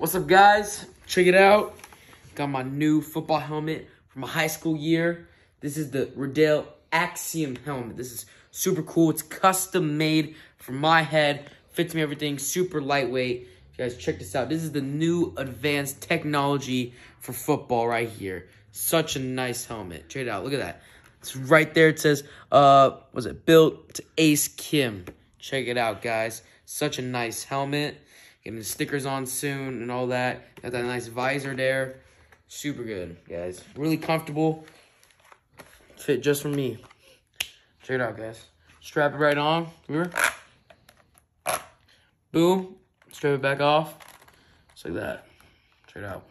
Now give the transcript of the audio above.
What's up, guys? Check it out. Got my new football helmet from my high school year. This is the Riddell Axiom helmet. This is super cool. It's custom made for my head. Fits me everything. Super lightweight. You guys, check this out. This is the new advanced technology for football right here. Such a nice helmet. Check it out. Look at that. It's right there. It says, uh, was it built to Ace Kim. Check it out, guys. Such a nice helmet. Getting the stickers on soon and all that. Got that nice visor there. Super good, guys. Really comfortable. Fit just for me. Check it out, guys. Strap it right on. Boom. Strap it back off. Just like that. Check it out.